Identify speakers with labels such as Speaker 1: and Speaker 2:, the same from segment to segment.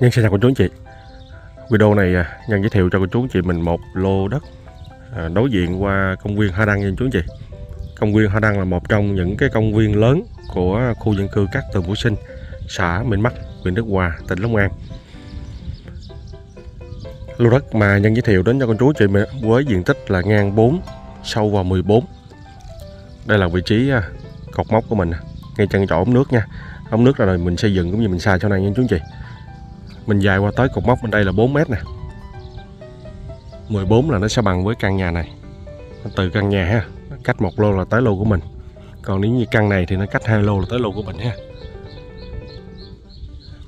Speaker 1: Nhân xin chào cô chú anh chị. Video này à, Nhân giới thiệu cho cô chú anh chị mình một lô đất à, đối diện qua công viên Hoa Đăng nha cô chú anh chị. Công viên Hoa Đăng là một trong những cái công viên lớn của khu dân cư Cát Tường Vũ Sinh xã Minh Bắc, huyện Đức Hòa, tỉnh Long An. Lô đất mà Nhân giới thiệu đến cho cô chú anh chị mình với diện tích là ngang 4, sâu vào 14 Đây là vị trí à, cột mốc của mình. Ngay chân chỗ ống nước nha. Ống nước là rồi mình xây dựng cũng như mình xài sau này nha chú anh chị mình dài qua tới cột mốc bên đây là 4 mét nè. 14 là nó sẽ bằng với căn nhà này. Từ căn nhà ha cách một lô là tới lô của mình. Còn nếu như căn này thì nó cách hai lô là tới lô của mình ha.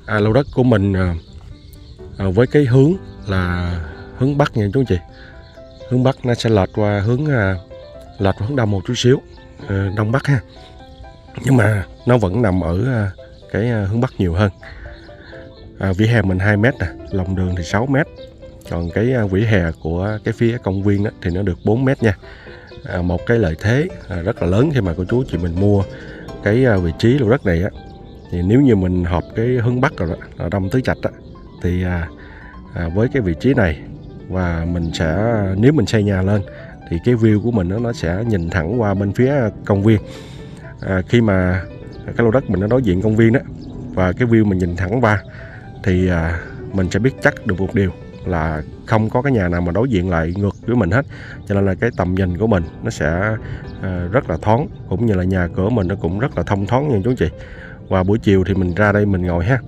Speaker 1: À, lô đất của mình à, à, với cái hướng là hướng bắc nha chú anh chị. Hướng bắc nó sẽ lệch qua hướng à, lệch hướng đông một chút xíu à, đông bắc ha. Nhưng mà nó vẫn nằm ở à, cái à, hướng bắc nhiều hơn à, vỉa hè mình 2 mét nè lòng đường thì 6 mét. Còn cái à, vỉa hè của cái phía công viên đó thì nó được 4 mét nha. À, một cái lợi thế à, rất là lớn khi mà cô chú chị mình mua cái à, vị trí lô đất này á. Thì nếu như mình hợp cái hướng bắc rồi đó, à, đông tứ trạch á thì à, à, với cái vị trí này và mình sẽ nếu mình xây nhà lên thì cái view của mình đó, nó sẽ nhìn thẳng qua bên phía công viên. À, khi mà cái lô đất mình nó đối diện công viên đó và cái view mình nhìn thẳng qua thì à, mình sẽ biết chắc được một điều là không có cái nhà nào mà đối diện lại ngược với mình hết. Cho nên là cái tầm nhìn của mình nó sẽ à, rất là thoáng cũng như là nhà cửa mình nó cũng rất là thông thoáng nha chú chị. Và buổi chiều thì mình ra đây mình ngồi ha.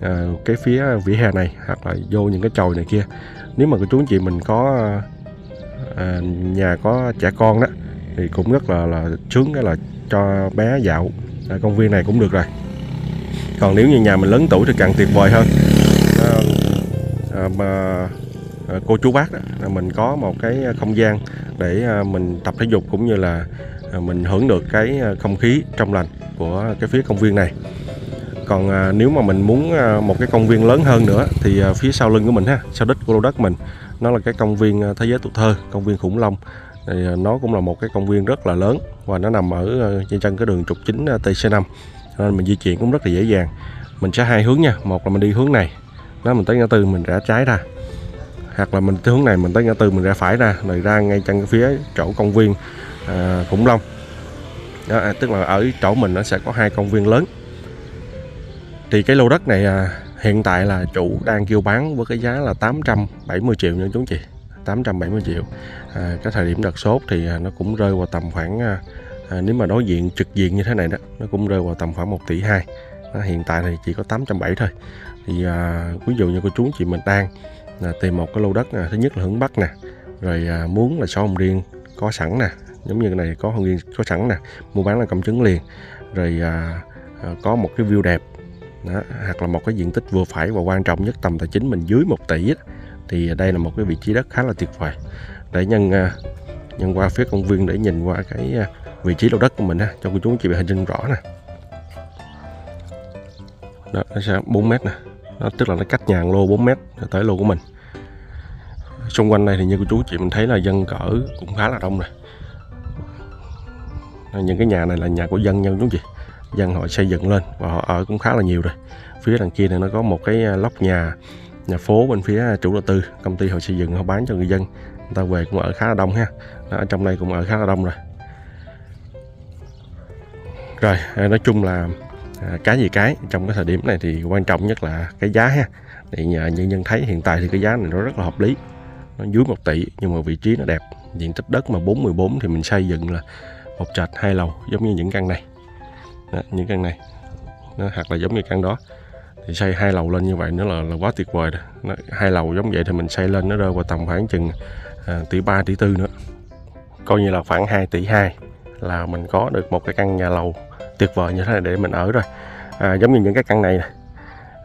Speaker 1: À, cái phía vỉa hè này hoặc là vô những cái chòi này kia. Nếu mà cô chú anh chị mình có à, nhà có trẻ con đó thì cũng rất là là sướng cái là cho bé dạo. À, công viên này cũng được rồi còn nếu như nhà mình lớn tuổi thì càng tuyệt vời hơn. À, à, mà à, cô chú bác đó, là mình có một cái à, không gian để à, mình tập thể dục cũng như là à, mình hưởng được cái à, không khí trong lành của cái phía công viên này. Còn à, nếu mà mình muốn à, một cái công viên lớn hơn nữa thì à, phía sau lưng của mình ha sau đích của lô đất mình nó là cái công viên à, thế giới tuổi thơ công viên khủng long. Thì nó cũng là một cái công viên rất là lớn và nó nằm ở trên chân cái đường trục chính TC5 nên mình di chuyển cũng rất là dễ dàng. Mình sẽ hai hướng nha. Một là mình đi hướng này đó mình tới ngã tư mình rẽ trái ra. Hoặc là mình tới hướng này mình tới ngã tư mình rẽ phải ra rồi ra ngay chân phía chỗ công viên à, khủng long. Đó, à, tức là ở chỗ mình nó sẽ có hai công viên lớn. Thì cái lô đất này à, hiện tại là chủ đang kêu bán với cái giá là 870 triệu nha chú chị. 870 triệu. À, cái thời điểm đợt sốt thì à, nó cũng rơi vào tầm khoảng à, à, nếu mà đối diện trực diện như thế này đó nó cũng rơi vào tầm khoảng 1 tỷ 2 à, hiện tại thì chỉ có 870 thôi. Thì à, ví dụ như cô chú chị mình đang à, tìm một cái lô đất à, thứ nhất là hướng bắc nè rồi à, muốn là sổ hồng riêng có sẵn nè giống như cái này có hồng riêng có sẵn nè mua bán là công chứng liền. Rồi à, à, có một cái view đẹp đó, hoặc là một cái diện tích vừa phải và quan trọng nhất tầm tài chính mình dưới 1 tỷ đó, thì đây là một cái vị trí đất khá là tuyệt vời. Để nhân à, nhân qua phía công viên để nhìn qua cái à, vị trí lô đất của mình ha. Cho cô chú chị bị hình dung rõ nè. Đó nó sẽ 4 mét nè. Đó, tức là nó cách nhà lô 4 mét tới lô của mình. Xung quanh này thì như cô chú chị mình thấy là dân cỡ cũng khá là đông rồi những cái nhà này là nhà của dân nha chú chị. Dân họ xây dựng lên và họ ở cũng khá là nhiều rồi. Phía đằng kia này nó có một cái à, lóc nhà nhà phố bên phía chủ đầu tư công ty họ xây dựng họ bán cho người dân người ta về cũng ở khá là đông ha. Đó, ở trong đây cũng ở khá là đông rồi. Rồi à, nói chung là à, cái gì cái trong cái thời điểm này thì quan trọng nhất là cái giá ha. Thì nhà nhân nhân thấy hiện tại thì cái giá này nó rất là hợp lý. Nó dưới 1 tỷ nhưng mà vị trí nó đẹp. Diện tích đất mà 414 thì mình xây dựng là một trệt hai lầu giống như những căn này. Đó, những căn này. Nó hoặc là giống như căn đó. Thì xây hai lầu lên như vậy nó là, là quá tuyệt vời rồi. Nó, hai lầu giống vậy thì mình xây lên nó rơi vào tầm khoảng chừng à, tỷ ba tỷ 4 nữa. Coi như là khoảng 2 tỷ 2 là mình có được một cái căn nhà lầu tuyệt vời như thế này để mình ở rồi à, giống như những cái căn này nè.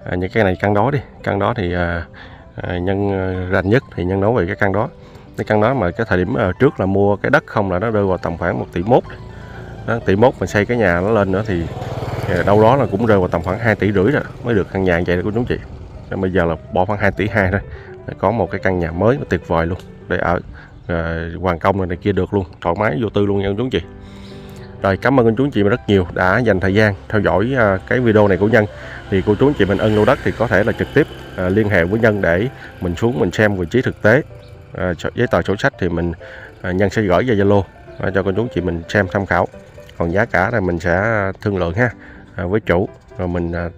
Speaker 1: À, những cái này căn đó đi. Căn đó thì à, à, nhân à, rành nhất thì nhân nói về cái căn đó. Cái căn đó mà cái thời điểm à, trước là mua cái đất không là nó rơi vào tầm khoảng 1 tỷ mốt. Đó, tỷ mốt mình xây cái nhà nó lên nữa thì à, đâu đó là cũng rơi vào tầm khoảng 2 tỷ rưỡi rồi mới được căn nhà như vậy đó của chúng chị. Nên bây giờ là bỏ khoảng 2 tỷ 2 thôi. Có một cái căn nhà mới tuyệt vời luôn để ở à, hoàn công này, này kia được luôn thoải mái vô tư luôn nha chú chị Rồi cảm ơn cô chú anh chị mình rất nhiều đã dành thời gian theo dõi à, cái video này của Nhân. Thì cô chú anh chị mình ân lô đất thì có thể là trực tiếp à, liên hệ với Nhân để mình xuống mình xem vị trí thực tế. À, giấy tờ sổ sách thì mình à, Nhân sẽ gửi về Zalo à, cho cô chú anh chị mình xem tham khảo. Còn giá cả thì mình sẽ thương lượng ha à, với chủ rồi mình à,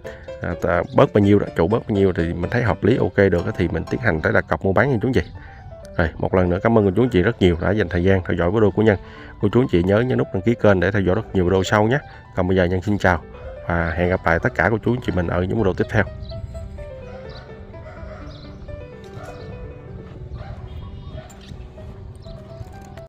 Speaker 1: à, bớt bao nhiêu đó, chủ bớt bao nhiêu thì mình thấy hợp lý ok được thì mình tiến hành tới đặt cọc mua bán nha chú anh chị. Rồi, một lần nữa cảm ơn cô chú anh chị rất nhiều đã dành thời gian theo dõi video của Nhân. Cô chú anh chị nhớ nhấn nút đăng ký kênh để theo dõi rất nhiều video sau nhé. Còn bây giờ Nhân xin chào và hẹn gặp lại tất cả cô chú anh chị mình ở những video tiếp theo.